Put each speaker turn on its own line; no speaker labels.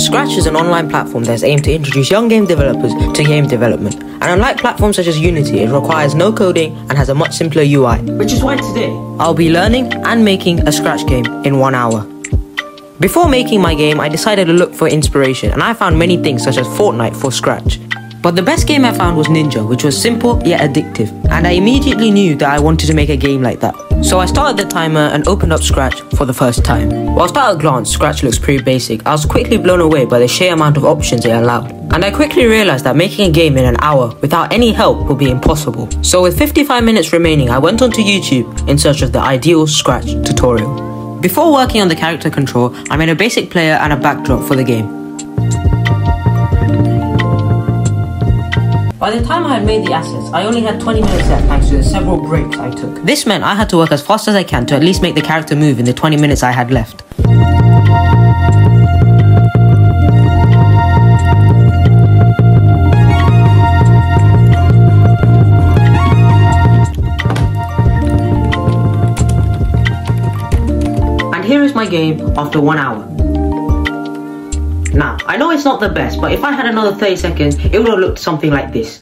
Scratch is an online platform that's aimed to introduce young game developers to game development. And unlike platforms such as Unity, it requires no coding and has a much simpler UI. Which is why today, I'll be learning and making a Scratch game in one hour. Before making my game, I decided to look for inspiration, and I found many things such as Fortnite for Scratch. But the best game I found was Ninja, which was simple yet addictive, and I immediately knew that I wanted to make a game like that. So I started the timer and opened up Scratch for the first time. Whilst at a glance, Scratch looks pretty basic, I was quickly blown away by the sheer amount of options it allowed. And I quickly realized that making a game in an hour without any help would be impossible. So with 55 minutes remaining, I went onto YouTube in search of the ideal Scratch tutorial. Before working on the character control, I made a basic player and a backdrop for the game. By the time I had made the assets, I only had 20 minutes left thanks to the several breaks I took. This meant I had to work as fast as I can to at least make the character move in the 20 minutes I had left. And here is my game after one hour. Now, I know it's not the best, but if I had another 30 seconds, it would have looked something like this.